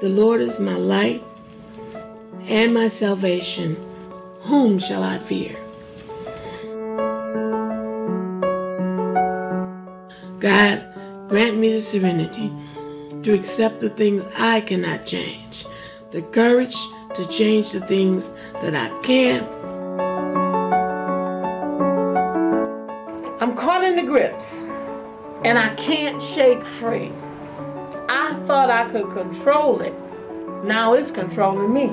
The Lord is my light and my salvation. Whom shall I fear? God, grant me the serenity to accept the things I cannot change, the courage to change the things that I can. I'm caught in the grips and I can't shake free. I thought I could control it. Now it's controlling me.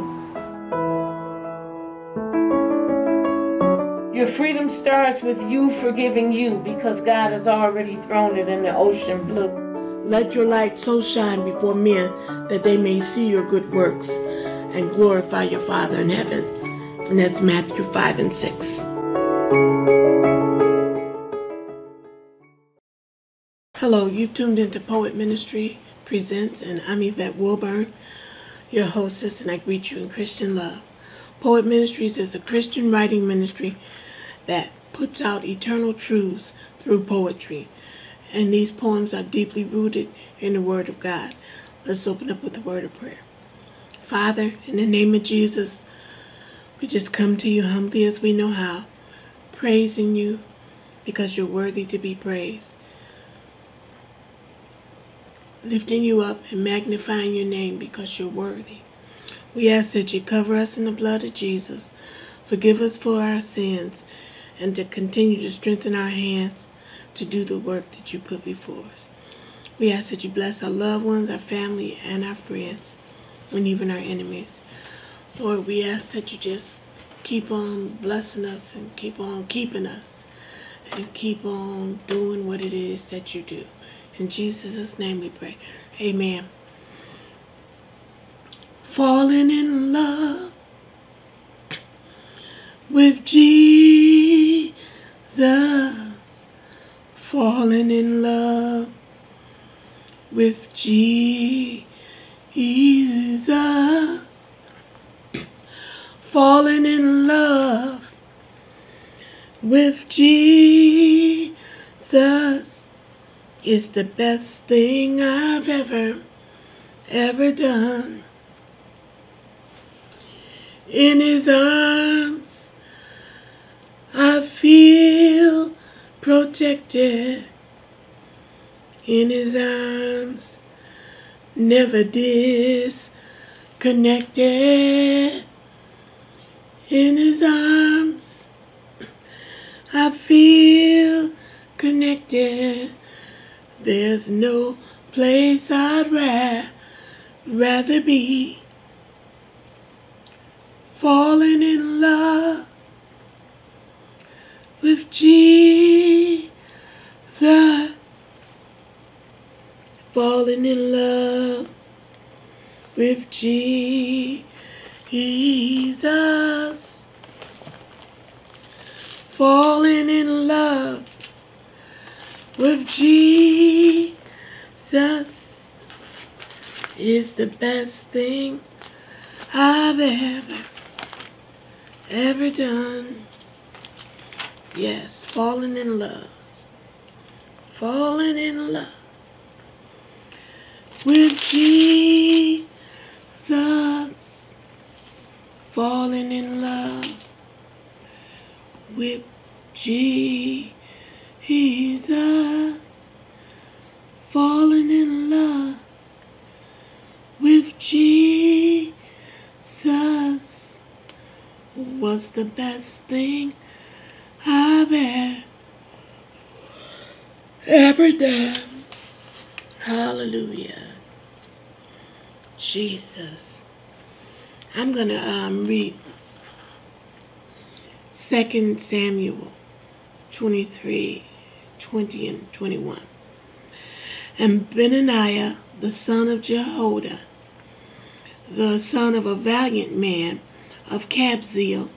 Your freedom starts with you forgiving you because God has already thrown it in the ocean blue. Let your light so shine before men that they may see your good works and glorify your Father in heaven. And that's Matthew 5 and 6. Hello, you've tuned into Poet Ministry Presents, and I'm Yvette Wilburn, your hostess, and I greet you in Christian love. Poet Ministries is a Christian writing ministry that puts out eternal truths through poetry. And these poems are deeply rooted in the Word of God. Let's open up with a word of prayer. Father, in the name of Jesus, we just come to you humbly as we know how, praising you because you're worthy to be praised. Lifting you up and magnifying your name because you're worthy. We ask that you cover us in the blood of Jesus, forgive us for our sins, and to continue to strengthen our hands to do the work that you put before us. We ask that you bless our loved ones, our family, and our friends, and even our enemies. Lord, we ask that you just keep on blessing us and keep on keeping us and keep on doing what it is that you do. In Jesus' name we pray. Amen. Falling in love with Jesus. Falling in love with Jesus. Falling in love with Jesus is the best thing I've ever, ever done. In his arms, I feel protected. In his arms, never disconnected. In his arms, I feel connected. There's no place I'd ra rather be. Falling in love with Jesus. Falling in love with Jesus. Falling in love with Jesus is the best thing I've ever, ever done. Yes, falling in love. Falling in love with Jesus. Falling in love with Jesus. Jesus, falling in love with Jesus was the best thing I've ever, done. Hallelujah. Jesus. I'm going to um, read 2 Samuel 23 20 and 21. And Benaiah, the son of Jehoiada, the son of a valiant man of Kabzeel,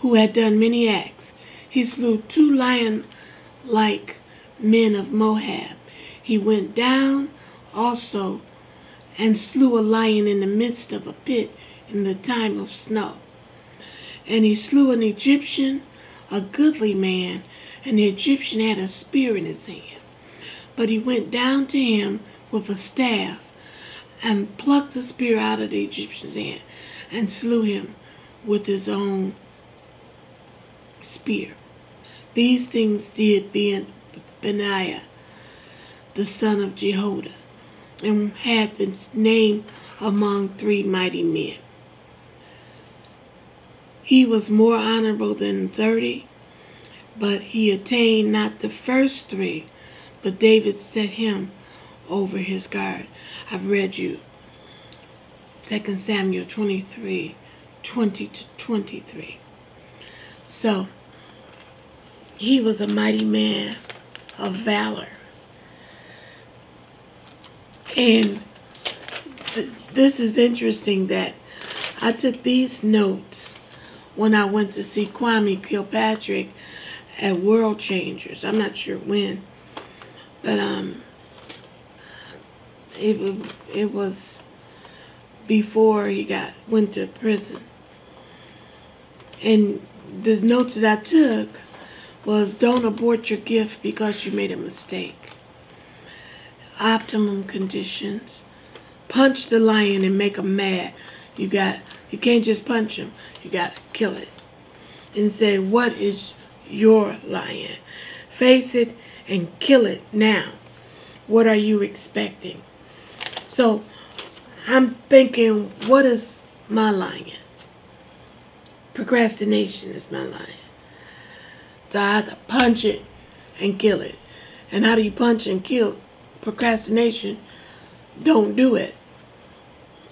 who had done many acts, he slew two lion-like men of Moab. He went down also and slew a lion in the midst of a pit in the time of snow. And he slew an Egyptian, a goodly man, and the Egyptian had a spear in his hand. But he went down to him with a staff and plucked the spear out of the Egyptian's hand and slew him with his own spear. These things did Benaiah, the son of Jehoiada, and had his name among three mighty men. He was more honorable than thirty, but he attained not the first three, but David set him over his guard. I've read you 2 Samuel 23, 20 to 23. So, he was a mighty man of valor. And th this is interesting that I took these notes when I went to see Kwame Kilpatrick at World Changers. I'm not sure when, but um, it it was before he got went to prison. And the notes that I took was don't abort your gift because you made a mistake. Optimum conditions. Punch the lion and make him mad. You got you can't just punch him. You got to kill it. And say, what is your lion? Face it and kill it now. What are you expecting? So I'm thinking, what is my lion? Procrastination is my lion. So I have to punch it and kill it. And how do you punch and kill procrastination? Don't do it.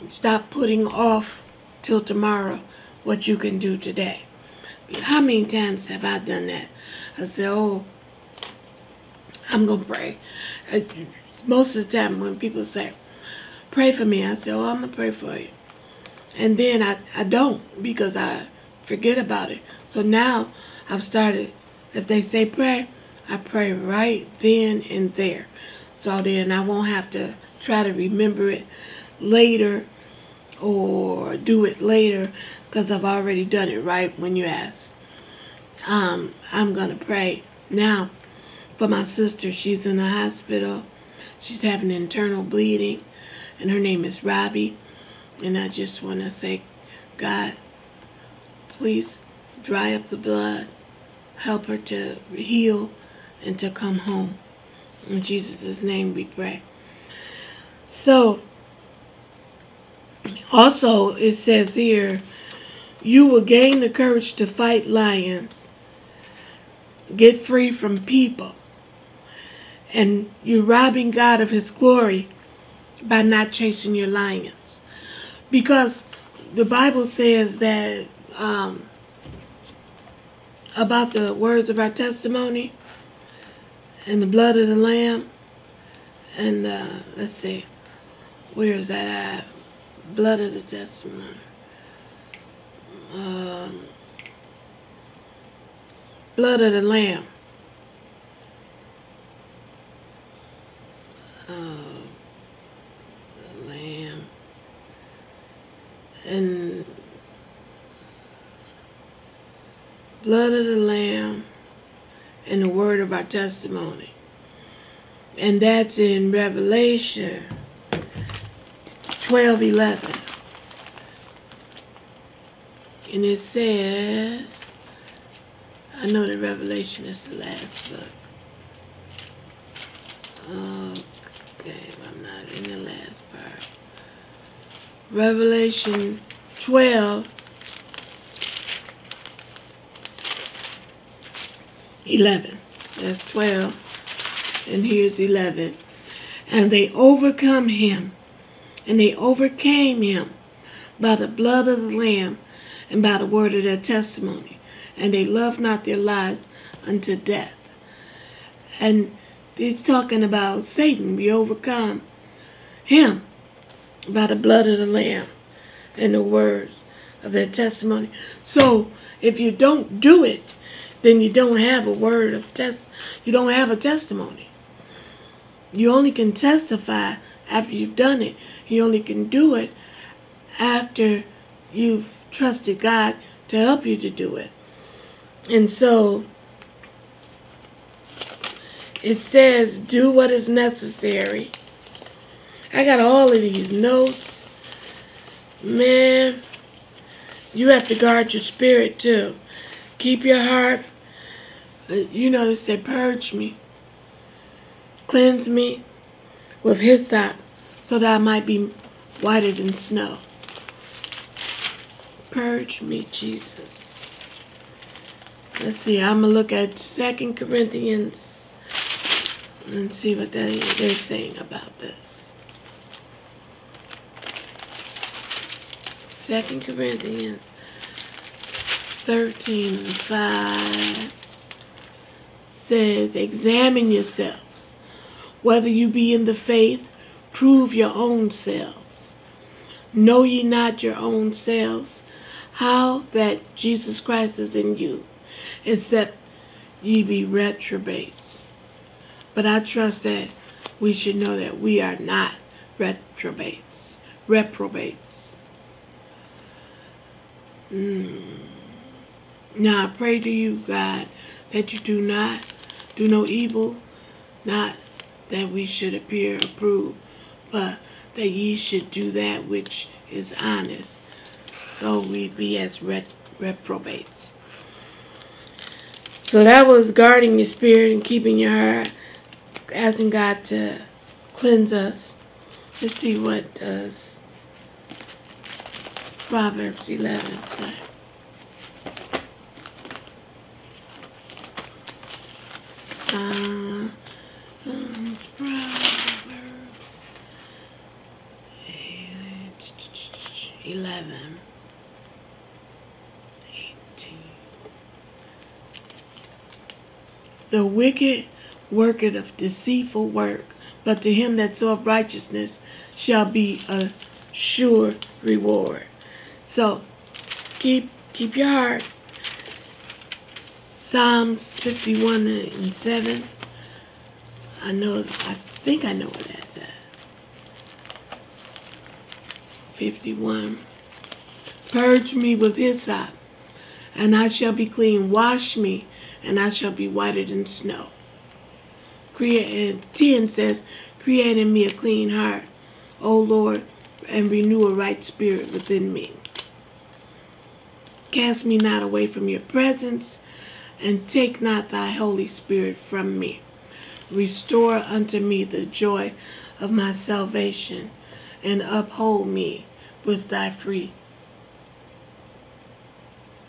Stop putting off till tomorrow what you can do today. How many times have I done that? I said, oh, I'm going to pray. Most of the time when people say, pray for me, I say, oh, I'm going to pray for you. And then I, I don't because I forget about it. So now I've started, if they say pray, I pray right then and there. So then I won't have to try to remember it later or do it later because I've already done it right when you ask. Um, I'm going to pray now for my sister. She's in the hospital. She's having internal bleeding, and her name is Robbie. And I just want to say, God, please dry up the blood, help her to heal and to come home. In Jesus' name we pray. So, also, it says here, you will gain the courage to fight lions, get free from people, and you're robbing God of his glory by not chasing your lions. Because the Bible says that um, about the words of our testimony and the blood of the Lamb, and uh, let's see, where is that blood of the testimony. Um, blood of the lamb. Uh, lamb. And blood of the lamb and the word of our testimony. And that's in Revelation 12 11. And it says, I know the Revelation is the last book. Okay, I'm not in the last part. Revelation 12 11. That's 12. And here's 11. And they overcome him and they overcame him by the blood of the Lamb and by the word of their testimony. And they loved not their lives unto death. And he's talking about Satan. We overcome him by the blood of the Lamb and the words of their testimony. So if you don't do it, then you don't have a word of test. You don't have a testimony. You only can testify after you've done it. You only can do it after you've trusted God to help you to do it. And so it says, do what is necessary. I got all of these notes. Man, you have to guard your spirit too. Keep your heart. uh, You know, they purge me, cleanse me with hyssop, so that I might be whiter than snow. Purge me, Jesus. Let's see, I'm going to look at Second Corinthians and see what they, they're saying about this. Second Corinthians 13 and 5 says, Examine yourselves, whether you be in the faith, prove your own selves. Know ye not your own selves, how that Jesus Christ is in you, except ye be reprobates. But I trust that we should know that we are not reprobates. Reprobates. Mm. Now I pray to you, God, that you do not do no evil, not that we should appear approved, but that ye should do that which is honest, though we be as reprobates. So that was guarding your spirit and keeping your heart, asking God to cleanse us. Let's see what does Proverbs 11 say. Psalms, Proverbs 11, 18. The wicked worketh of deceitful work, but to him that soweth righteousness shall be a sure reward. So keep keep your heart. Psalms 51 and 7. I know, I think I know where that's at. 51. Purge me with hyssop, and I shall be clean. Wash me, and I shall be whiter than snow. And 10 says, Create in me a clean heart, O Lord, and renew a right spirit within me. Cast me not away from your presence, and take not thy Holy Spirit from me. Restore unto me the joy of my salvation, and uphold me with thy free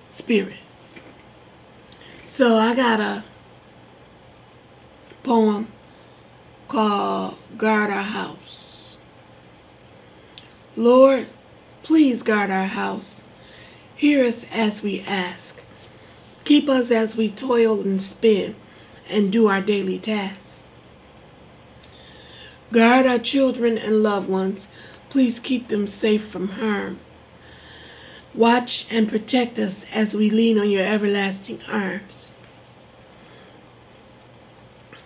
spirit. So I got a poem called Guard Our House. Lord, please guard our house. Hear us as we ask. Keep us as we toil and spin and do our daily tasks. Guard our children and loved ones. Please keep them safe from harm. Watch and protect us as we lean on your everlasting arms.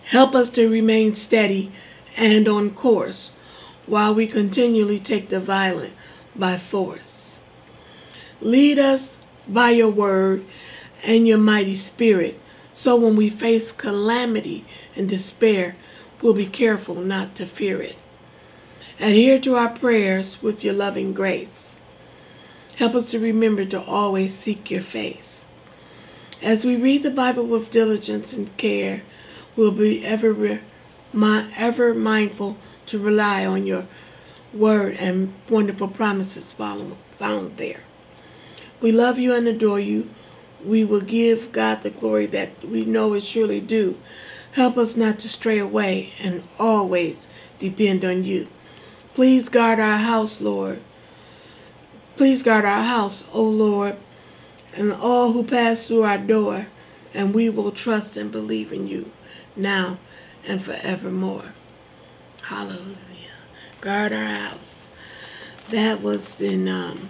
Help us to remain steady and on course while we continually take the violent by force. Lead us by your word and your mighty spirit, so when we face calamity and despair, we'll be careful not to fear it. Adhere to our prayers with your loving grace. Help us to remember to always seek your face. As we read the Bible with diligence and care, we'll be ever, mi- ever mindful to rely on your word and wonderful promises follow- found there. We love you and adore you. We will give God the glory that we know is surely due. Help us not to stray away and always depend on you. Please guard our house, Lord. Please guard our house, O Lord, and all who pass through our door, and we will trust and believe in you now and forevermore. Hallelujah. Guard our house. That was in um,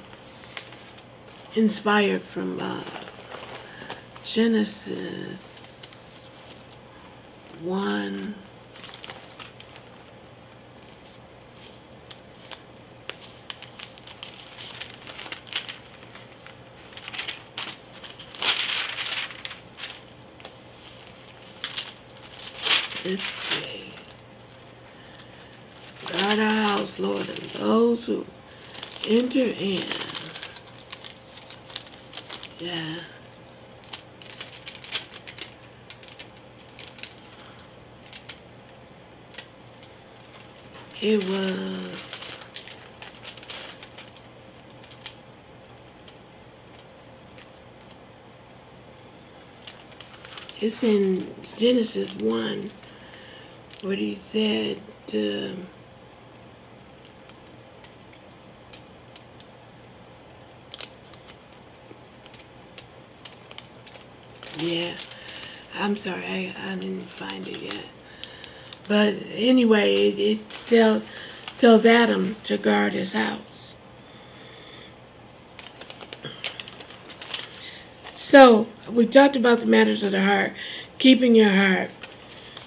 inspired from uh, Genesis 1. Let's see. Guard our house, Lord, and those who enter in. Yeah. It was it's in Genesis 1 where he said um, yeah I'm sorry I, I didn't find it yet but anyway, it, it still tells Adam to guard his house. So, we talked about the matters of the heart, keeping your heart.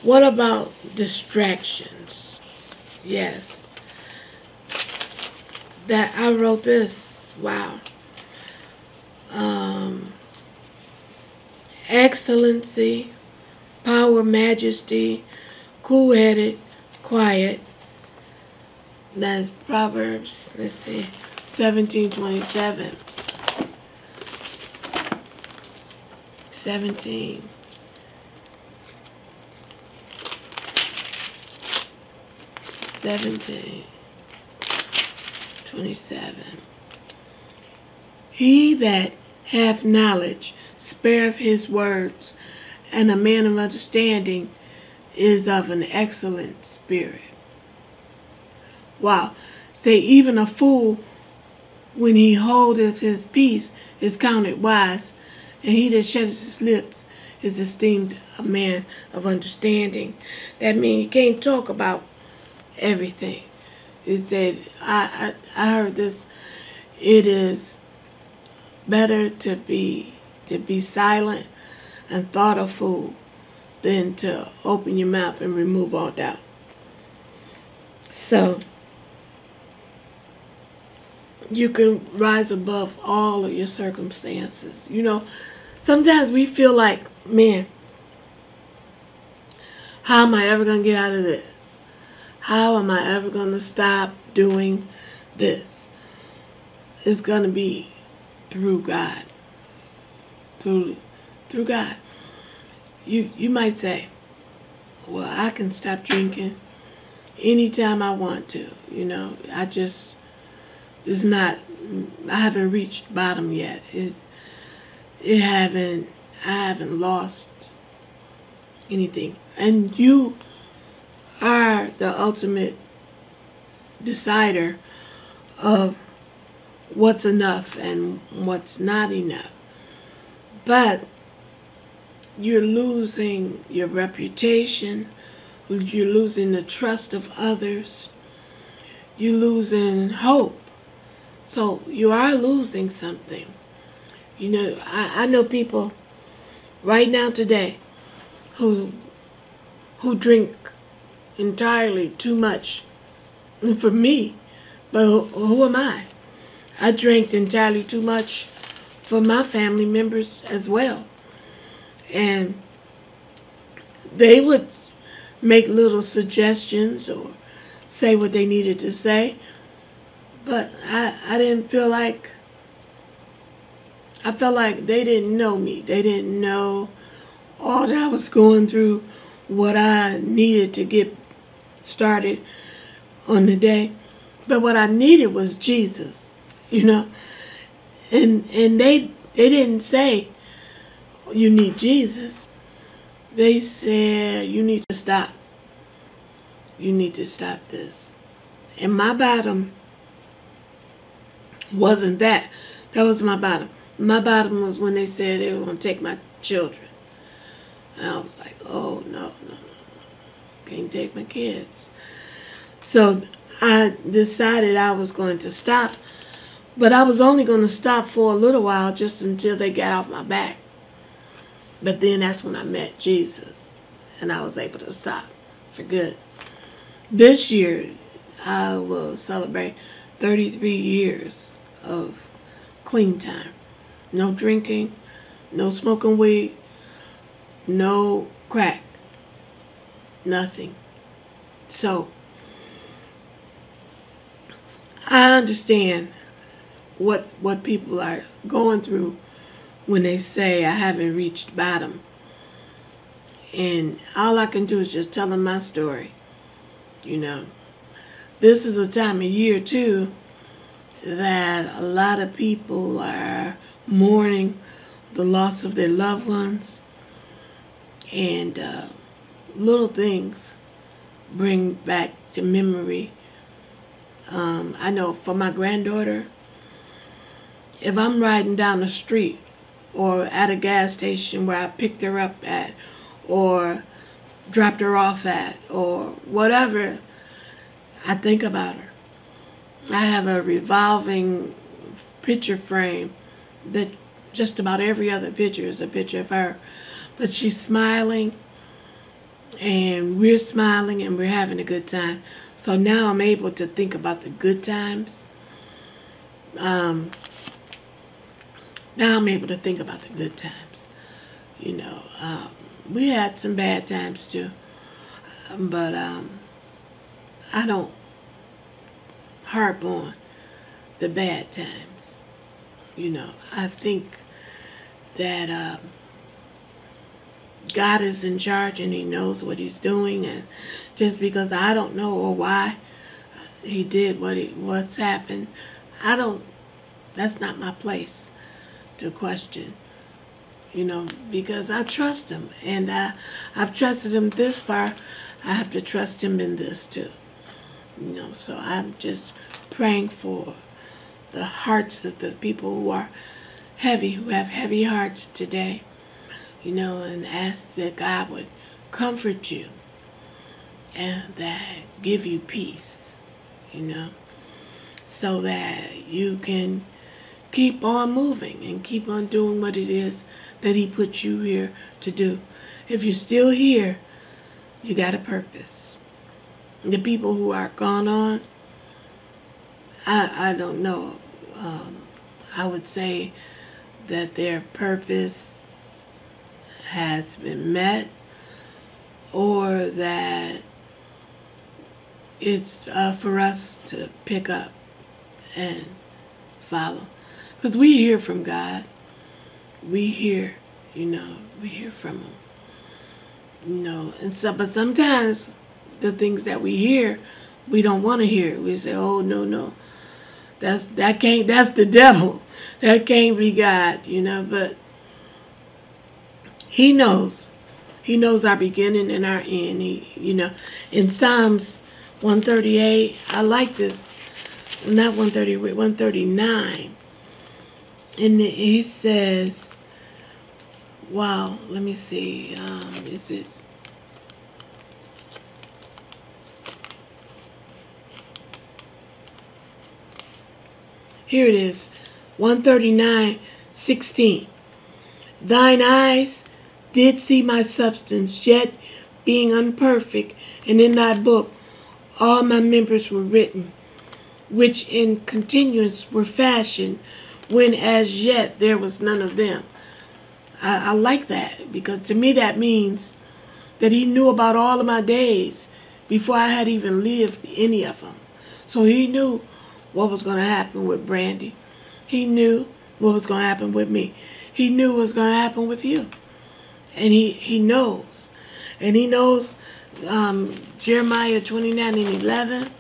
What about distractions? Yes. That I wrote this. Wow. Um, excellency, power, majesty, cool headed, quiet. That's Proverbs, let's see, 1727. 17. Seventeen, twenty-seven. He that hath knowledge spareth his words, and a man of understanding is of an excellent spirit. Wow. Say, even a fool, when he holdeth his peace, is counted wise, and he that shutteth his lips is esteemed a man of understanding. That means you can't talk about everything. It said, I, I, I heard this, it is better to be to be silent and thought a fool than to open your mouth and remove all doubt. So, you can rise above all of your circumstances. You know, sometimes we feel like, man, how am I ever going to get out of this? How am I ever going to stop doing this? It's going to be through God. Through, through God you you might say, well, I can stop drinking anytime I want to. You know, I just it's not. I haven't reached bottom yet. It's it haven't. I haven't lost anything, and you are the ultimate decider of what's enough and what's not enough. But you're losing your reputation, you're losing the trust of others, you're losing hope. So you are losing something. You know, I, I know people right now today who who drink entirely too much. For me, but who, who am I? I drank entirely too much for my family members as well and they would make little suggestions or say what they needed to say but I, I didn't feel like I felt like they didn't know me. They didn't know all that I was going through, what I needed to get started on the day. But what I needed was Jesus, you know. And and they they didn't say, you need Jesus, they said, you need to stop. You need to stop this. And my bottom wasn't that. That was my bottom. My bottom was when they said they were going to take my children. And I was like, oh, no, no, no. Can't take my kids. So I decided I was going to stop. But I was only going to stop for a little while just until they got off my back. But then that's when I met Jesus and I was able to stop for good. This year, I will celebrate 33 years of clean time. No drinking, no smoking weed, no crack, nothing. So, I understand what what people are going through when they say I haven't reached bottom. And all I can do is just tell them my story. You know, this is a time of year too that a lot of people are mourning the loss of their loved ones, and uh, little things bring back to memory. Um, I know for my granddaughter, if I'm riding down the street or at a gas station where I picked her up at or dropped her off at or whatever, I think about her. I have a revolving picture frame that just about every other picture is a picture of her. But she's smiling and we're smiling and we're having a good time. So now I'm able to think about the good times. Um, now I'm able to think about the good times. You know, um, we had some bad times too, but um, I don't harp on the bad times. You know, I think that um, God is in charge and He knows what He's doing, and just because I don't know or why He did what he, what's happened, I don't. That's not my place to question. You know, because I trust Him, and I, I've trusted Him this far. I have to trust Him in this too. You know, so I'm just praying for the hearts of the people who are heavy, who have heavy hearts today, you know, and ask that God would comfort you and that give you peace, you know, so that you can keep on moving and keep on doing what it is that He put you here to do. If you're still here, you got a purpose the people who are gone on, I, I don't know. Um, I would say that their purpose has been met or that it's uh, for us to pick up and follow. Because we hear from God. We hear, you know, we hear from Him. You know, and so, but sometimes the things that we hear, we don't want to hear. We say, "Oh no, no, that's that can't. That's the devil. That can't be God." You know, but He knows. He knows our beginning and our end. He, you know, in Psalms 138, I like this. Not 138, 139. And he says, wow, let me see. Um, is it Here it is, 139, 16. Thine eyes did see my substance, yet being unperfect, and in thy book all my members were written, which in continuance were fashioned, when as yet there was none of them. I, I like that, because to me that means that he knew about all of my days before I had even lived any of them. So he knew what was going to happen with Brandy. He knew what was going to happen with me. He knew what was going to happen with you. And he, he knows. And he knows um, Jeremiah 29 and 11.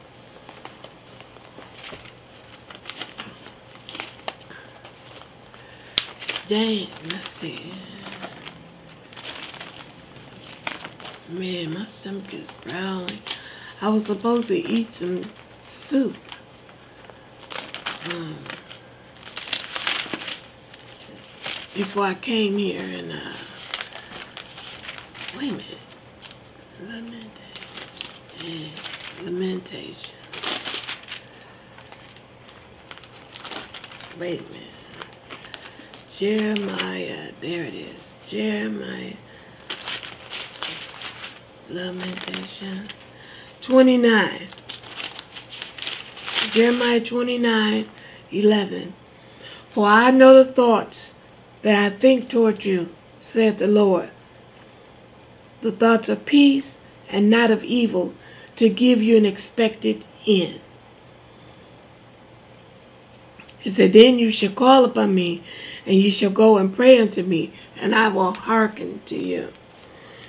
Dang, let's see. Man, my stomach is growling. I was supposed to eat some soup. Um, before I came here and uh, wait a minute, lamentation, lamentation. Wait a minute, Jeremiah. There it is, Jeremiah. Lamentation 29. Jeremiah 29, 11. For I know the thoughts that I think toward you, saith the Lord. The thoughts of peace and not of evil, to give you an expected end. He said, Then you shall call upon me, and you shall go and pray unto me, and I will hearken to you.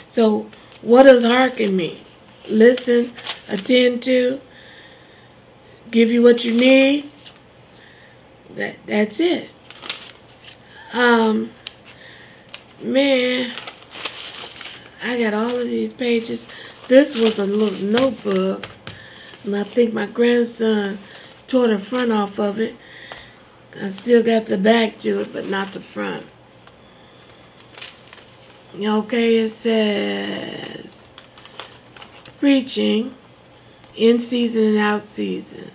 So, what does hearken mean? Listen, attend to, give you what you need. That that's it. Um, man, I got all of these pages. This was a little notebook, and I think my grandson tore the front off of it. I still got the back to it, but not the front. Okay, it says preaching in season and out season.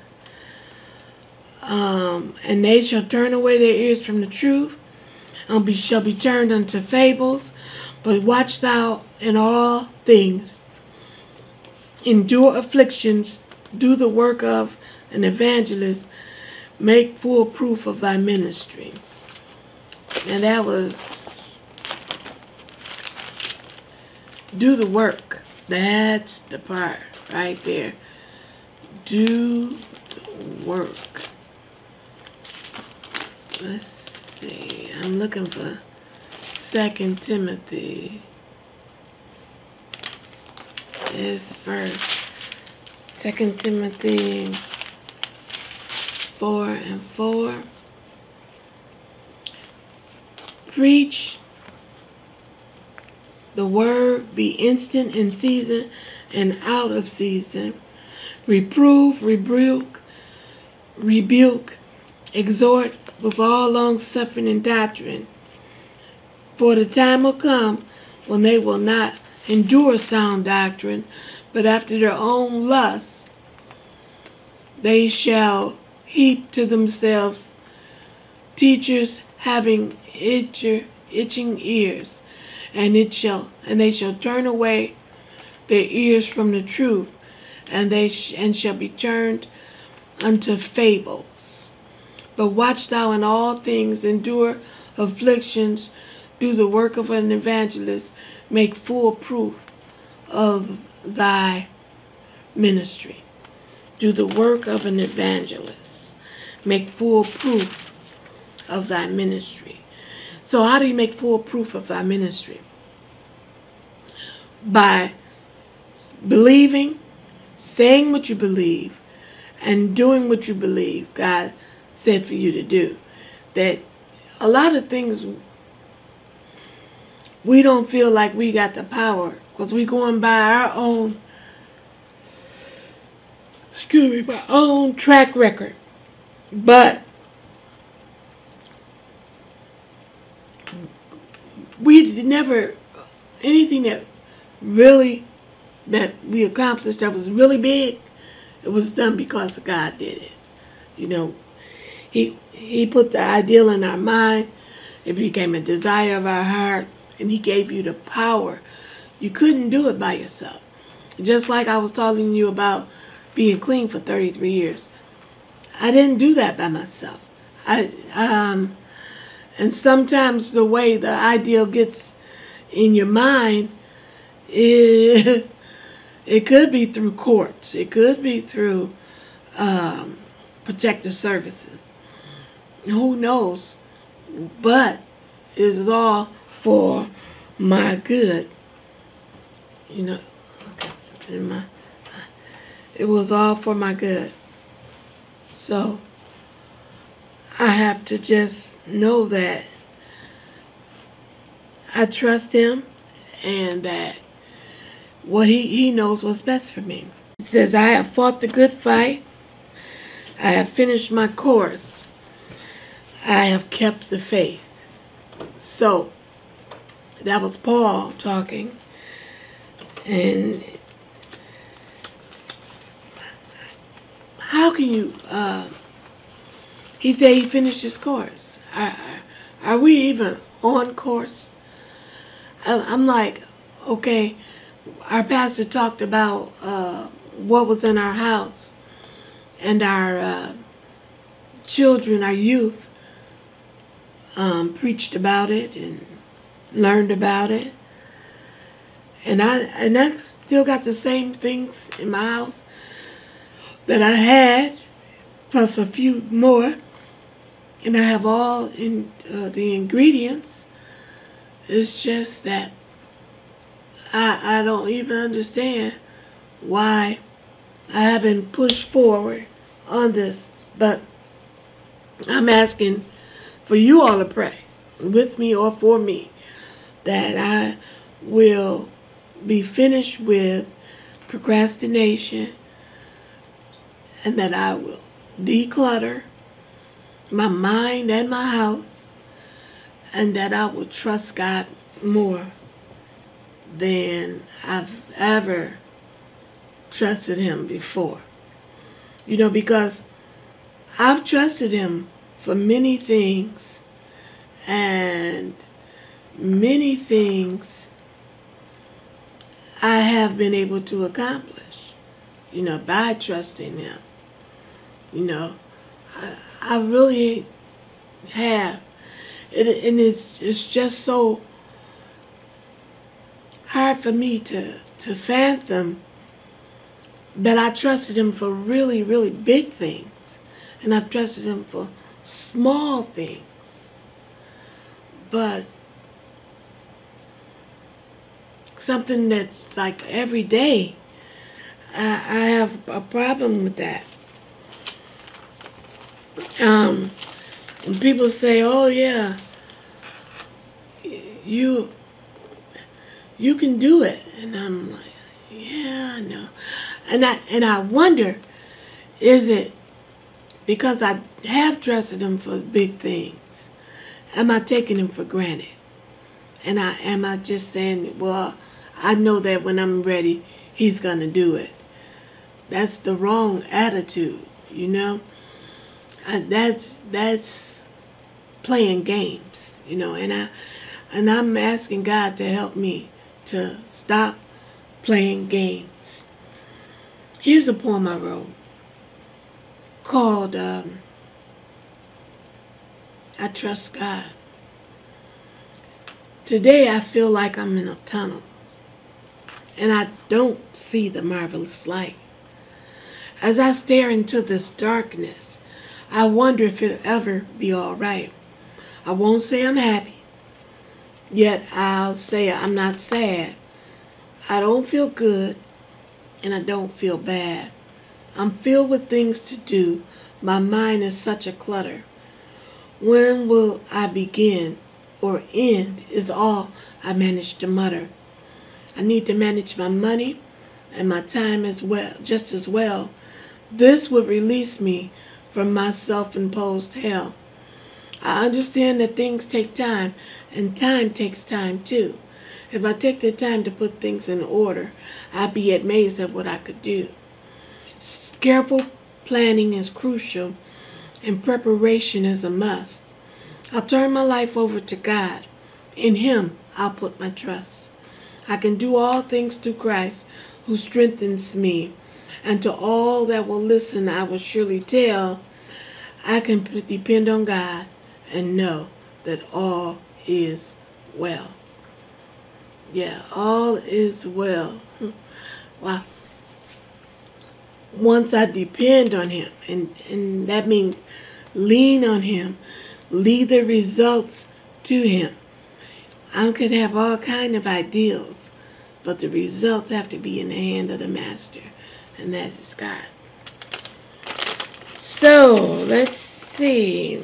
Um, and they shall turn away their ears from the truth, and be, shall be turned unto fables. But watch thou in all things, endure afflictions, do the work of an evangelist, make full proof of thy ministry. And that was do the work. That's the part right there. Do the work. Let's see. I'm looking for Second Timothy. This verse. Second Timothy 4 and 4. Preach the word, be instant in season and out of season. Reprove, rebuke, rebuke, exhort with all long suffering and doctrine. For the time will come when they will not endure sound doctrine, but after their own lusts they shall heap to themselves teachers having itcher, itching ears, and it shall and they shall turn away their ears from the truth, and they sh and shall be turned unto fables. But watch thou in all things, endure afflictions, do the work of an evangelist, make full proof of thy ministry. Do the work of an evangelist. Make full proof of thy ministry. So how do you make full proof of thy ministry? By believing, saying what you believe, and doing what you believe God said for you to do. That a lot of things we don't feel like we got the power because we going by our own excuse me my own track record. But we never anything that really that we accomplished that was really big it was done because god did it. You know he he put the ideal in our mind. It became a desire of our heart and he gave you the power you couldn't do it by yourself just like i was telling you about being clean for 33 years i didn't do that by myself i um and sometimes the way the ideal gets in your mind is it could be through courts. It could be through um, protective services. Who knows? But it's all for my good. You know, my, uh, it was all for my good. So I have to just know that I trust him and that what he, he knows what's best for me. It says, I have fought the good fight. I have finished my course. I have kept the faith. So, that was Paul talking. And how can you, uh, he said he finished his course. Are, are we even on course? I'm like, okay, our pastor talked about uh, what was in our house and our uh, children, our youth, um, preached about it and learned about it. And I and I still got the same things in my house that I had, plus a few more. and I have all in uh, the ingredients. It's just that I I don't even understand why I haven't pushed forward on this, but I'm asking for you all to pray with me or for me that I will be finished with procrastination and that I will declutter my mind and my house and that I will trust God more than I've ever trusted him before. You know, because I've trusted him for many things and many things I have been able to accomplish, you know, by trusting him. You know, I, I really have. It, and it's, it's just so hard for me to, to fathom that I trusted him for really, really big things. And I've trusted him for small things. But something that's like every day, I, have a problem with that. Um, people say, "Oh yeah, you you can do it," and I'm like, "Yeah, I know," and I and I wonder, is it because I have trusted him for big things? Am I taking him for granted? And I am I just saying, well, I know that when I'm ready, he's gonna do it. That's the wrong attitude, you know. I, that's that's playing games, you know. And I and I'm asking God to help me to stop playing games. Here's a poem I wrote called um, I Trust God. Today I feel like I'm in a tunnel and I don't see the marvelous light. As I stare into this darkness, I wonder if it'll ever be all right. I won't say I'm happy, yet I'll say I'm not sad. I don't feel good, and I don't feel bad. I'm filled with things to do. My mind is such a clutter. When will I begin or end is all I manage to mutter. I need to manage my money and my time as well, just as well. This would release me from my self-imposed hell. I understand that things take time, and time takes time too. If I take the time to put things in order, I'd be amazed at what I could do. Careful planning is crucial, and preparation is a must. I'll turn my life over to God. In Him, I'll put my trust. I can do all things through Christ who strengthens me. And to all that will listen, I will surely tell, I can depend on God and know that all is well. Yeah, all is well. Wow. Once I depend on Him, and, and that means lean on Him, leave the results to Him. I could have all kind of ideals, but the results have to be in the hand of the Master, and that is God. So, let's see.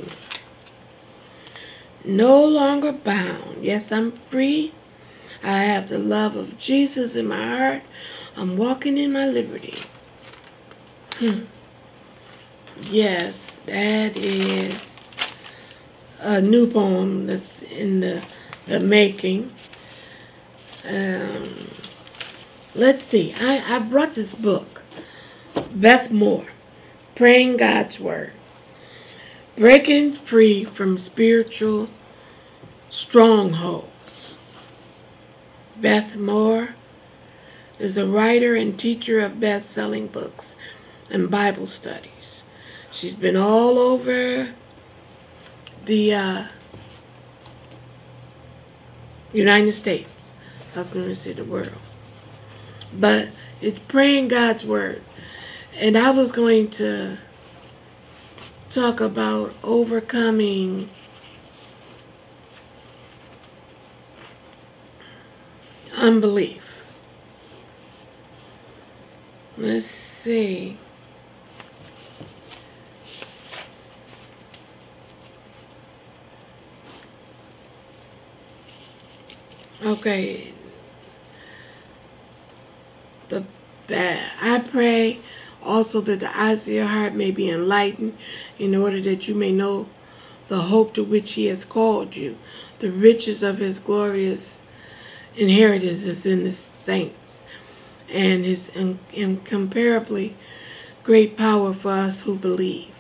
No longer bound. Yes, I'm free. I have the love of Jesus in my heart. I'm walking in my liberty. Hmm. Yes, that is a new poem that's in the, the making. Um, let's see. I, I brought this book, Beth Moore, Praying God's Word. Breaking free from spiritual strongholds. Beth Moore is a writer and teacher of best-selling books and Bible studies. She's been all over the uh, United States. I was going to say the world. But it's praying God's word. And I was going to talk about overcoming unbelief. Let's see. Okay. The that I pray also that the eyes of your heart may be enlightened in order that you may know the hope to which he has called you, the riches of his glorious inheritance is in the saints, and his incomparably great power for us who believe.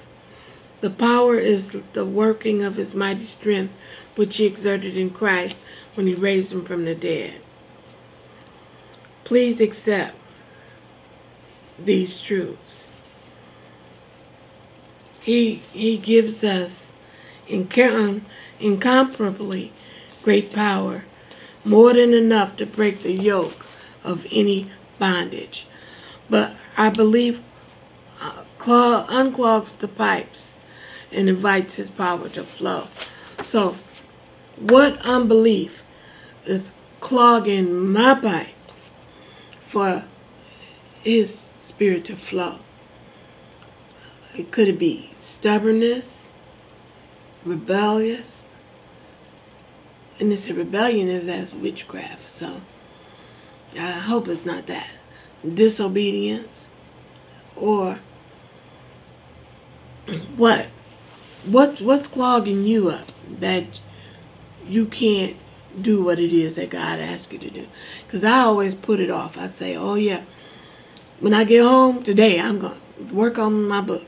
The power is the working of his mighty strength, which he exerted in Christ when he raised him from the dead. Please accept these truths. He, he gives us incomparably great power, more than enough to break the yoke of any bondage. But I believe uh, unclogs the pipes and invites his power to flow. So, what unbelief is clogging my pipes for his spirit to flow? It could it be stubbornness, rebellious, and this rebellion is as witchcraft. So I hope it's not that disobedience or what what what's clogging you up that you can't do what it is that God asked you to do. Because I always put it off. I say oh yeah. When I get home today I'm going to work on my book.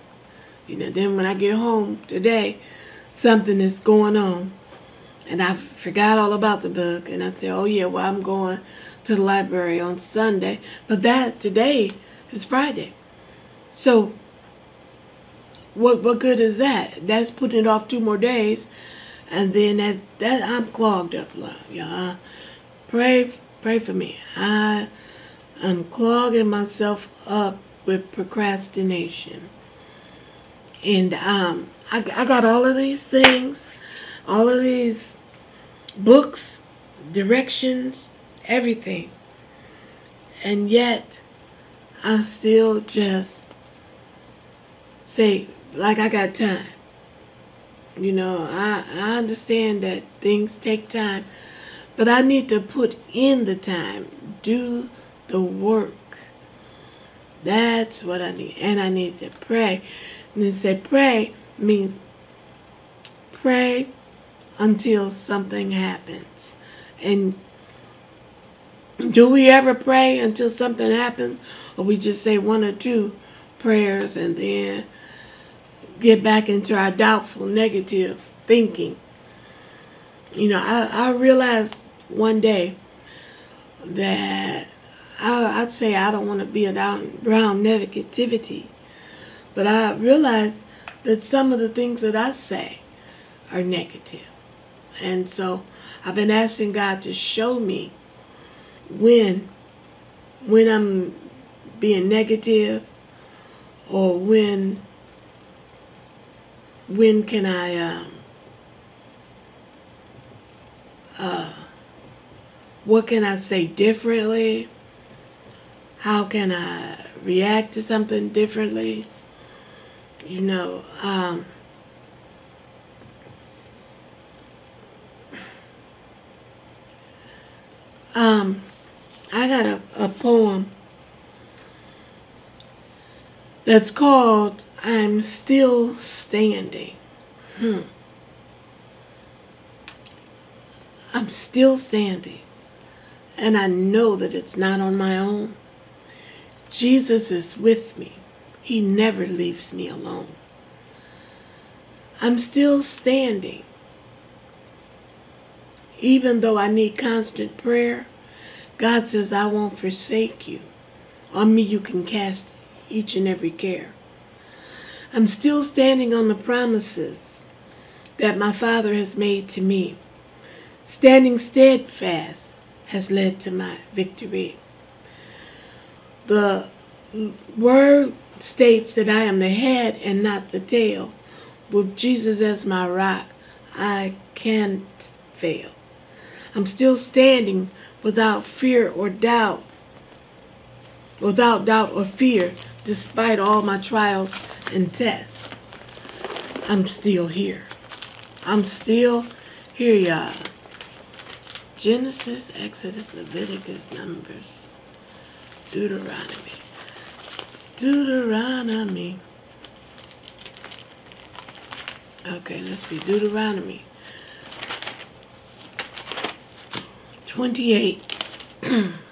You know then when I get home today something is going on. And I forgot all about the book. And I say oh yeah well I'm going to the library on Sunday. But that today is Friday. So what what good is that? That's putting it off two more days, and then that that I'm clogged up, y'all. Pray pray for me. I I'm clogging myself up with procrastination, and um I I got all of these things, all of these books, directions, everything, and yet I still just say like I got time. You know, I, I understand that things take time, but I need to put in the time, do the work. That's what I need. And I need to pray. And to say pray means pray until something happens. And do we ever pray until something happens? Or we just say one or two prayers and then get back into our doubtful, negative thinking. You know, I, I realized one day that I, would say I don't want to be around negativity, but I realized that some of the things that I say are negative. And so I've been asking God to show me when when I'm being negative or when when can I um, uh, what can I say differently? How can I react to something differently? You know, um, um, I got a, a poem that's called I'm Still Standing. Hmm. I'm still standing. And I know that it's not on my own. Jesus is with me. He never leaves me alone. I'm still standing. Even though I need constant prayer, God says, I won't forsake you. On me you can cast each and every care. I'm still standing on the promises that my Father has made to me. Standing steadfast has led to my victory. The word states that I am the head and not the tail, with Jesus as my rock, I can't fail. I'm still standing without fear or doubt, without doubt or fear, despite all my trials and tests. I'm still here. I'm still here, y'all. Genesis, Exodus, Leviticus, Numbers, Deuteronomy. Deuteronomy. Okay, let's see. Deuteronomy 28.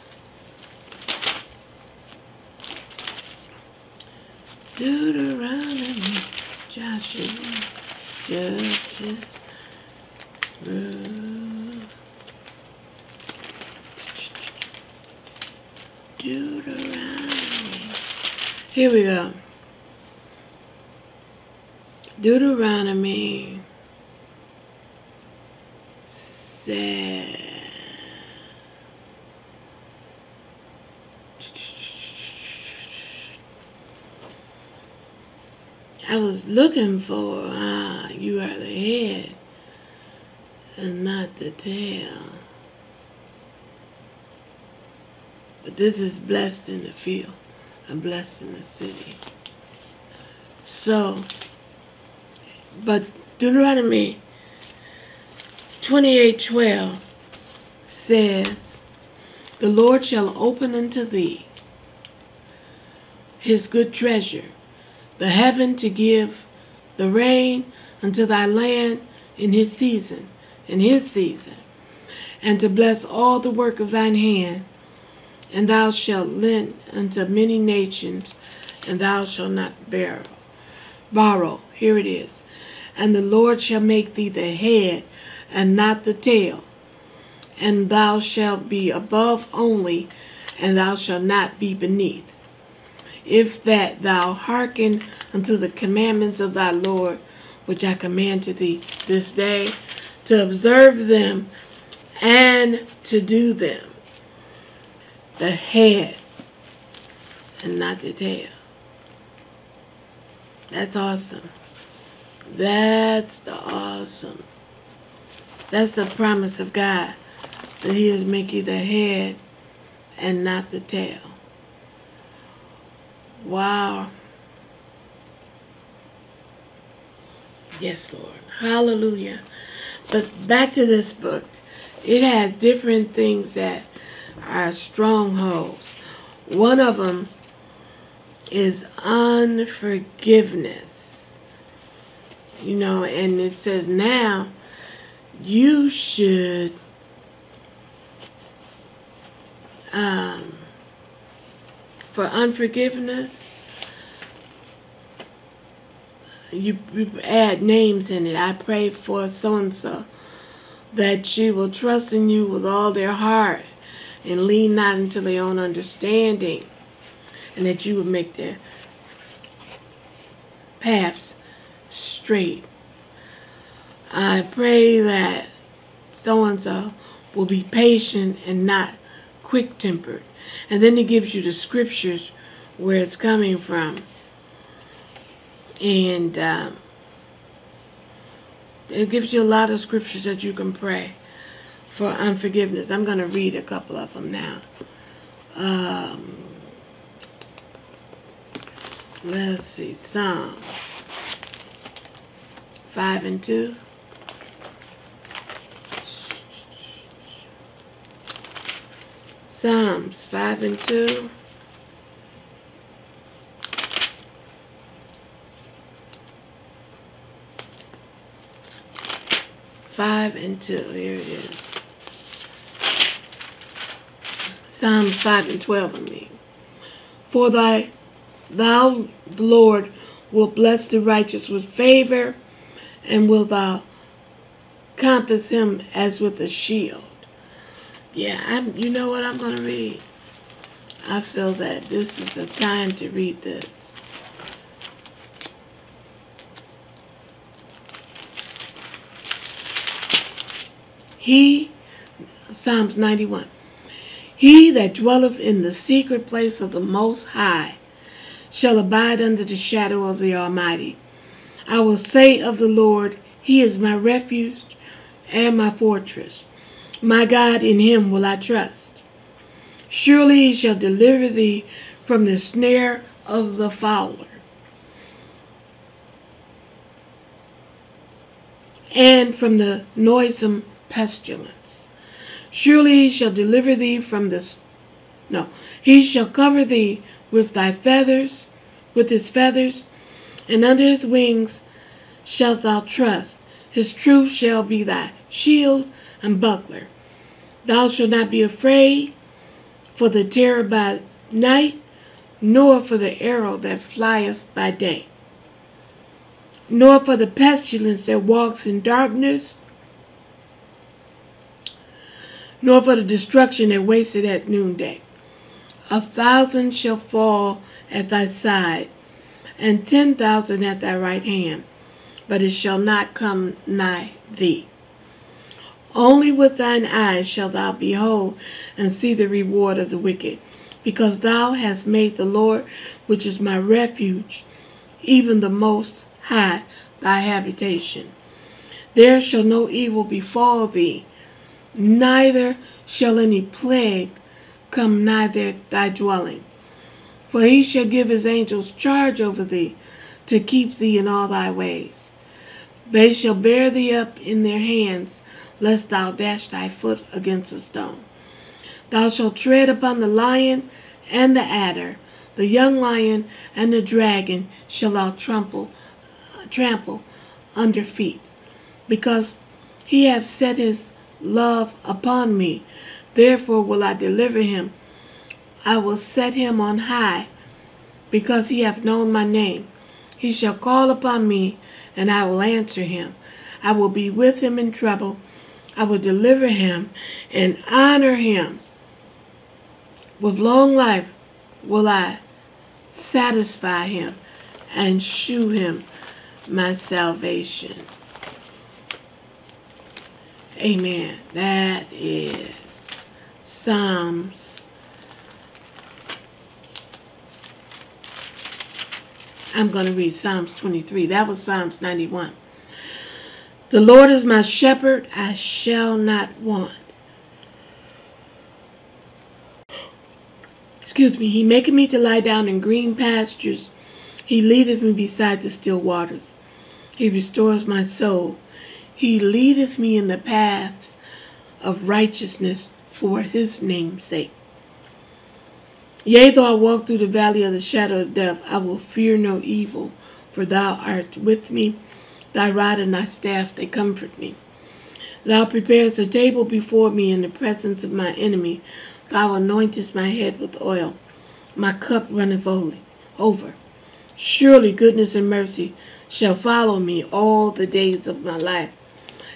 Deuteronomy, Joshua, Judges, Ruth, Deuteronomy. Here we go. Deuteronomy said, I was looking for, ah, you are the head and not the tail. But this is blessed in the field and blessed in the city. So, but Deuteronomy 28:12 says, "The Lord shall open unto thee his good treasure, the heaven to give the rain unto thy land in his season, in his season, and to bless all the work of thine hand, and thou shalt lend unto many nations, and thou shalt not borrow. Borrow, here it is. And the Lord shall make thee the head and not the tail. And thou shalt be above only, and thou shalt not be beneath. If that thou hearken unto the commandments of thy Lord, which I command to thee this day, to observe them and to do them. The head and not the tail. That's awesome. That's the awesome. That's the promise of God that He is making the head and not the tail. Wow. Yes, Lord. Hallelujah. But back to this book. It has different things that are strongholds. One of them is unforgiveness. You know, and it says now you should um, for unforgiveness you, you add names in it. I pray for so and so that she will trust in you with all their heart and lean not into their own understanding, and that you would make their paths straight. I pray that so and so will be patient and not quick tempered. And then it gives you the scriptures where it's coming from and um, it gives you a lot of scriptures that you can pray for unforgiveness. I'm going to read a couple of them now. Um, let's see, Psalms 5 and 2. Psalms 5 and 2. 5 and 2. Here it is. Psalms 5 and 12, I mean. For thy, thou, Lord, will bless the righteous with favor, and will thou compass him as with a shield. Yeah, I'm, you know what I'm going to read? I feel that this is a time to read this. He, Psalms 91, he that dwelleth in the secret place of the Most High shall abide under the shadow of the Almighty. I will say of the Lord, He is my refuge and my fortress. My God, in Him will I trust. Surely He shall deliver thee from the snare of the fowler and from the noisome pestilence. Surely he shall deliver thee from this. No, he shall cover thee with thy feathers, with his feathers, and under his wings shalt thou trust. His truth shall be thy shield and buckler. Thou shalt not be afraid for the terror by night, nor for the arrow that flieth by day, nor for the pestilence that walks in darkness, nor for the destruction that wasteth at noonday. A thousand shall fall at thy side, and ten thousand at thy right hand, but it shall not come nigh thee. Only with thine eyes shalt thou behold and see the reward of the wicked, because thou hast made the Lord, which is my refuge, even the Most High, thy habitation. There shall no evil befall thee, neither shall any plague come nigh thy dwelling. For he shall give his angels charge over thee, to keep thee in all thy ways. They shall bear thee up in their hands, lest thou dash thy foot against a stone. Thou shalt tread upon the lion and the adder, the young lion and the dragon shall thou trample, trample under feet, because he hath set his love upon me. Therefore will I deliver him. I will set him on high, because he hath known my name. He shall call upon me, and I will answer him. I will be with him in trouble. I will deliver him and honor him. With long life will I satisfy him and shew him my salvation. Amen. That is Psalms. I'm going to read Psalms 23. That was Psalms 91. The Lord is my shepherd, I shall not want. Excuse me, he maketh me to lie down in green pastures. He leadeth me beside the still waters. He restores my soul. He leadeth me in the paths of righteousness for his name's sake. Yea, though I walk through the valley of the shadow of death, I will fear no evil, for thou art with me. Thy rod and thy staff, they comfort me. Thou preparest a table before me in the presence of my enemy. Thou anointest my head with oil. My cup runneth over. Surely goodness and mercy shall follow me all the days of my life,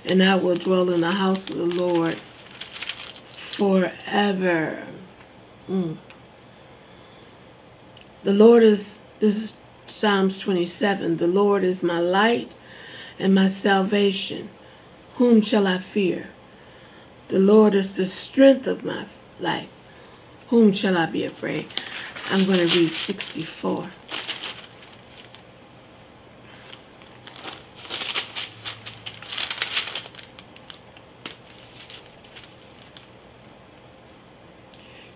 and I will dwell in the house of the Lord forever. Mm. The Lord is, this is Psalms 27. The Lord is my light and my salvation. Whom shall I fear? The Lord is the strength of my life. Whom shall I be afraid? I'm going to read 64.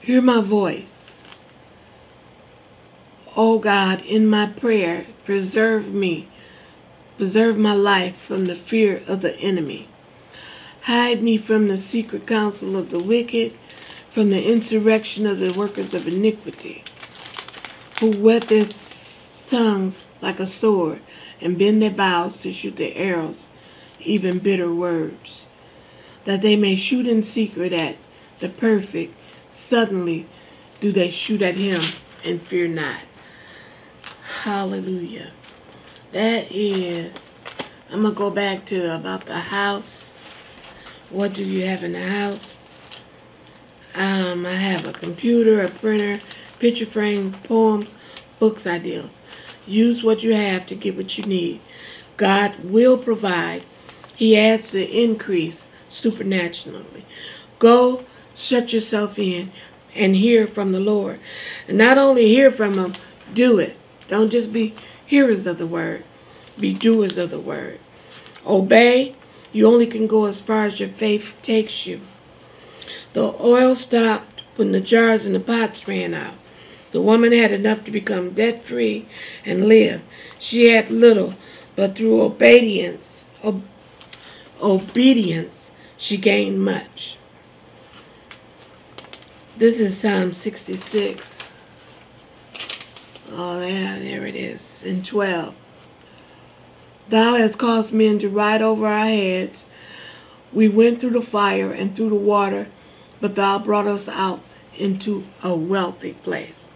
Hear my voice. O oh God, in my prayer, preserve me Preserve my life from the fear of the enemy. Hide me from the secret counsel of the wicked, from the insurrection of the workers of iniquity, who whet their tongues like a sword and bend their bows to shoot their arrows, even bitter words, that they may shoot in secret at the perfect. Suddenly do they shoot at him and fear not. Hallelujah. That is, I'm going to go back to about the house. What do you have in the house? Um, I have a computer, a printer, picture frame, poems, books, ideals. Use what you have to get what you need. God will provide. He adds the increase supernaturally. Go, shut yourself in, and hear from the Lord. And not only hear from Him, do it. Don't just be hearers of the word, be doers of the word. Obey. You only can go as far as your faith takes you. The oil stopped when the jars and the pots ran out. The woman had enough to become debt free and live. She had little, but through obedience, ob- obedience, she gained much. This is Psalm 66. Oh, yeah, there it is, in 12. Thou hast caused men to ride over our heads. We went through the fire and through the water, but thou brought us out into a wealthy place.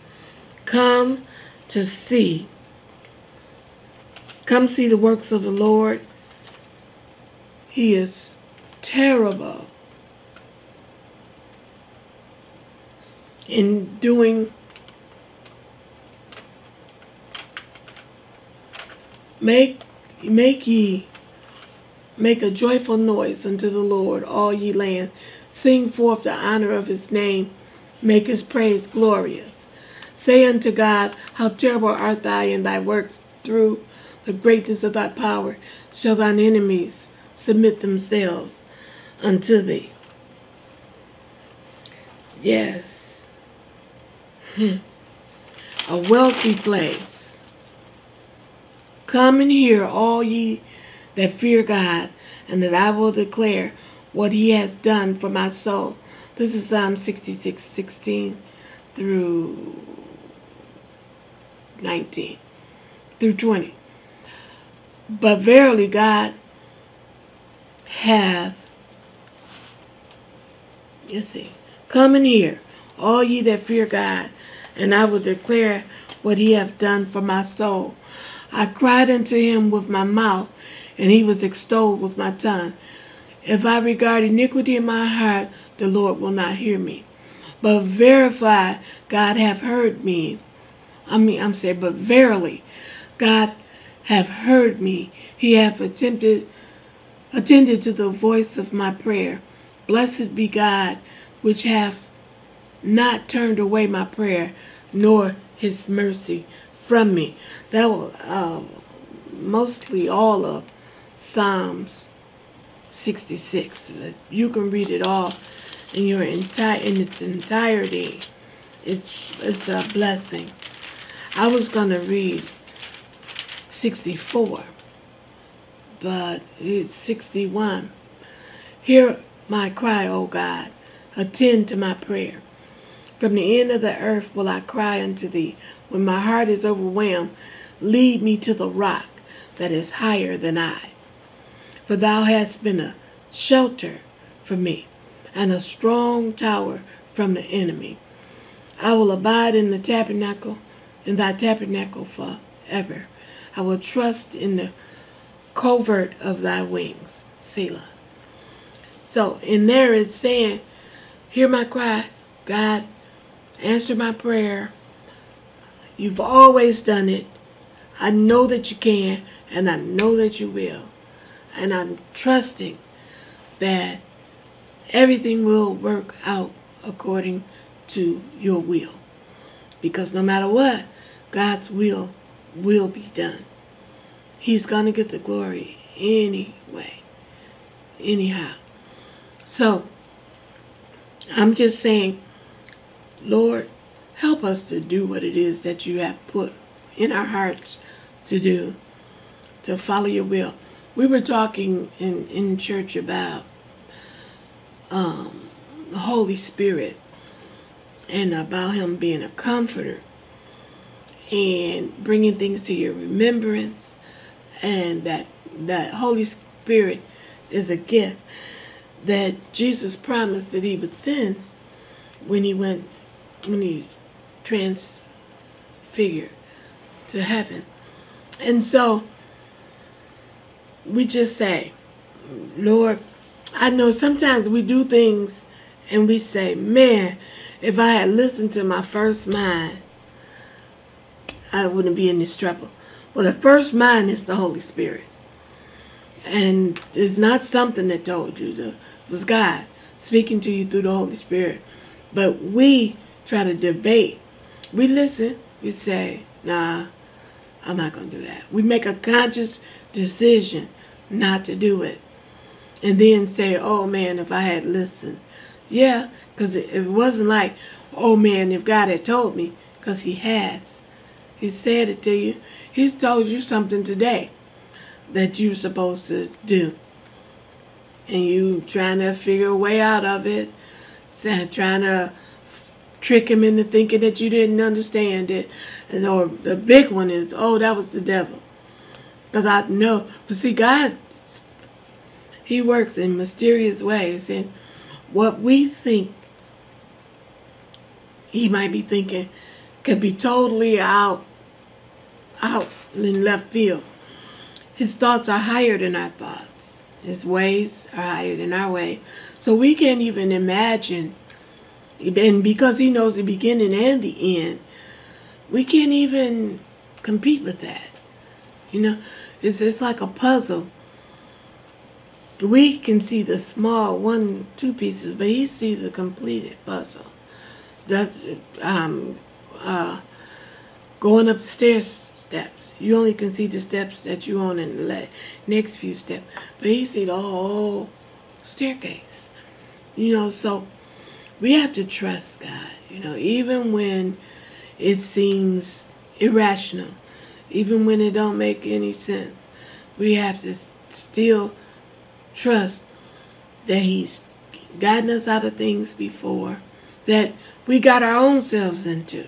Come to see. Come see the works of the Lord. He is terrible in doing make make ye make a joyful noise unto the Lord all ye land. Sing forth the honor of his name. Make his praise glorious. Say unto God how terrible art thou in thy works through the greatness of thy power. Shall thine enemies submit themselves unto thee? Yes. Hmm. A wealthy place. Come and hear, all ye that fear God, and that I will declare what he has done for my soul. This is Psalm 66, 16 through 19, through 20. But verily God hath, you see, come and hear, all ye that fear God, and I will declare what he hath done for my soul. I cried unto him with my mouth, and he was extolled with my tongue. If I regard iniquity in my heart, the Lord will not hear me. But verify, God hath heard me. I mean, I'm saying, but verily, God hath heard me. He hath attempted, attended to the voice of my prayer. Blessed be God, which hath not turned away my prayer, nor his mercy from me. That was uh, mostly all of Psalms 66. You can read it all in your entire in its entirety. It's it's a blessing. I was gonna read 64, but it's 61. Hear my cry, O God. Attend to my prayer. From the end of the earth will I cry unto thee. When my heart is overwhelmed, lead me to the rock that is higher than I. For thou hast been a shelter for me, and a strong tower from the enemy. I will abide in the tabernacle, in thy tabernacle forever. I will trust in the covert of thy wings. Selah. So in there it's saying, Hear my cry, God, Answer my prayer. You've always done it. I know that you can, and I know that you will. And I'm trusting that everything will work out according to your will. Because no matter what, God's will will be done. He's going to get the glory anyway. Anyhow. So, I'm just saying, Lord, help us to do what it is that you have put in our hearts to do, to follow your will. We were talking in, in church about um, the Holy Spirit and about Him being a comforter and bringing things to your remembrance, and that that Holy Spirit is a gift that Jesus promised that He would send when He went when he transfigured to heaven. And so we just say, Lord, I know sometimes we do things and we say, man, if I had listened to my first mind, I wouldn't be in this trouble. Well, the first mind is the Holy Spirit. And it's not something that told you. it was God speaking to you through the Holy Spirit. But we try to debate. We listen. We say, nah, I'm not going to do that. We make a conscious decision not to do it. And then say, oh man, if I had listened. Yeah, because it, it wasn't like, oh man, if God had told me, because he has. He said it to you. He's told you something today that you're supposed to do. And you trying to figure a way out of it, trying to trick him into thinking that you didn't understand it. And or the big one is, oh, that was the devil. Because I know. But see, God, he works in mysterious ways. And what we think he might be thinking could be totally out, out in left field. His thoughts are higher than our thoughts. His ways are higher than our way. So we can't even imagine and because he knows the beginning and the end, we can't even compete with that. You know, it's, it's like a puzzle. We can see the small one, two pieces, but he sees the completed puzzle. That's um, uh, going up the stairs steps. You only can see the steps that you on in the next few steps, but he see the whole staircase. You know, so we have to trust God, you know, even when it seems irrational, even when it don't make any sense. We have to still trust that he's gotten us out of things before that we got our own selves into.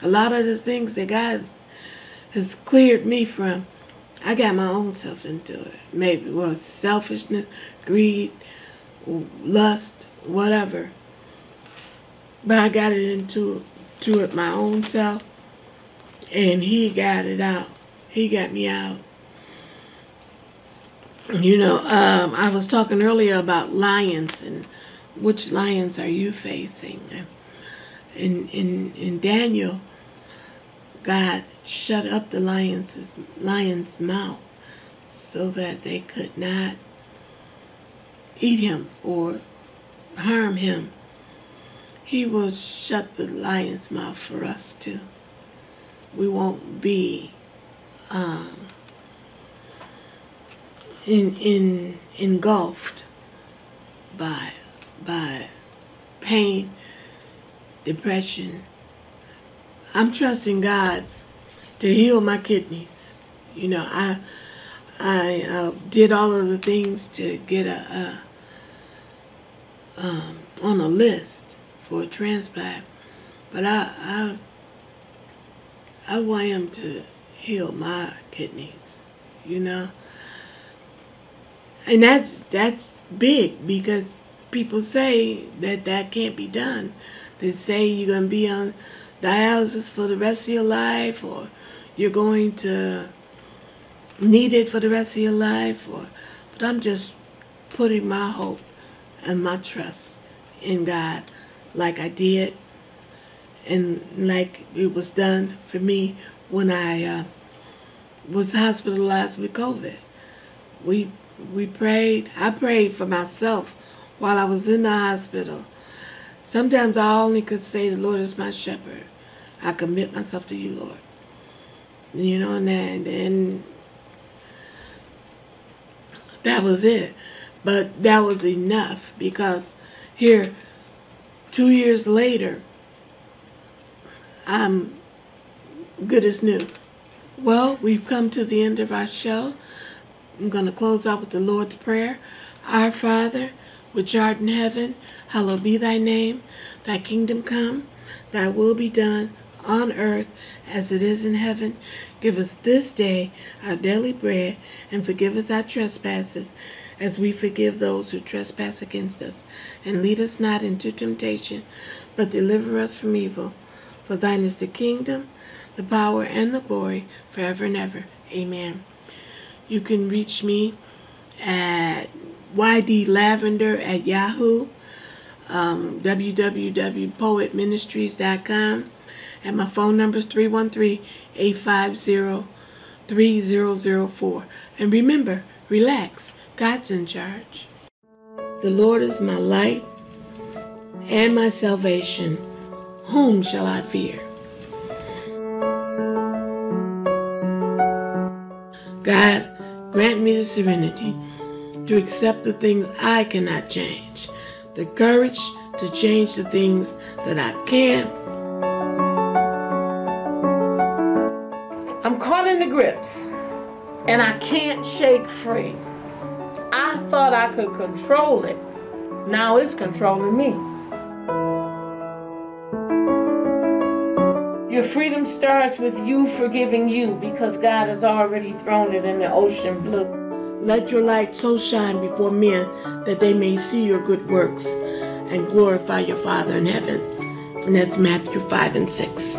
A lot of the things that God has cleared me from, I got my own self into it. Maybe was selfishness, greed, lust, whatever. But I got it into to it my own self, and he got it out. He got me out. You know, um, I was talking earlier about lions and which lions are you facing? In in in Daniel, God shut up the lion's lion's mouth so that they could not eat him or harm him he will shut the lion's mouth for us too. We won't be um, in in engulfed by by pain, depression. I'm trusting God to heal my kidneys. You know, I I uh, did all of the things to get a, a um, on a list for a transplant. But I, I, I want him to heal my kidneys, you know. And that's that's big because people say that that can't be done. They say you're going to be on dialysis for the rest of your life or you're going to need it for the rest of your life or but I'm just putting my hope and my trust in God like I did and like it was done for me when I uh, was hospitalized with COVID. We we prayed. I prayed for myself while I was in the hospital. Sometimes I only could say, "The Lord is my shepherd. I commit myself to you, Lord." You know, and then, and that was it. But that was enough because here Two years later, I'm good as new. Well, we've come to the end of our show. I'm going to close out with the Lord's Prayer. Our Father, which art in heaven, hallowed be thy name. Thy kingdom come, thy will be done on earth as it is in heaven. Give us this day our daily bread, and forgive us our trespasses as we forgive those who trespass against us. And lead us not into temptation, but deliver us from evil. For thine is the kingdom, the power, and the glory, forever and ever. Amen. You can reach me at ydlavender at yahoo, um, www.poetministries.com, and my phone number is 313-850-3004. And remember, relax God's in charge. The Lord is my light and my salvation. Whom shall I fear? God, grant me the serenity to accept the things I cannot change, the courage to change the things that I can. I'm caught in the grips and I can't shake free. I thought I could control it. Now it's controlling me. Your freedom starts with you forgiving you because God has already thrown it in the ocean blue. Let your light so shine before men that they may see your good works and glorify your Father in heaven. And that's Matthew 5 and 6.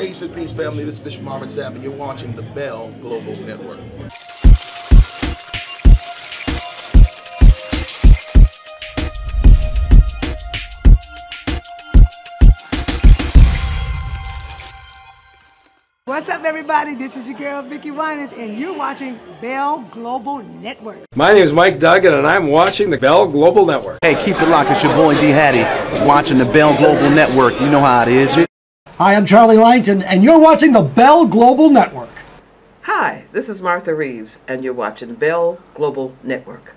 Grace and peace, family. This is Bishop Marvin Sapp, and you're watching the Bell Global Network. What's up, everybody? This is your girl, Vicki Winans, and you're watching Bell Global Network. My name is Mike Duggan, and I'm watching the Bell Global Network. Hey, keep it locked. It's your boy D Hattie watching the Bell Global Network. You know how it is. Hi, I'm Charlie Langton, and you're watching the Bell Global Network. Hi, this is Martha Reeves, and you're watching Bell Global Network.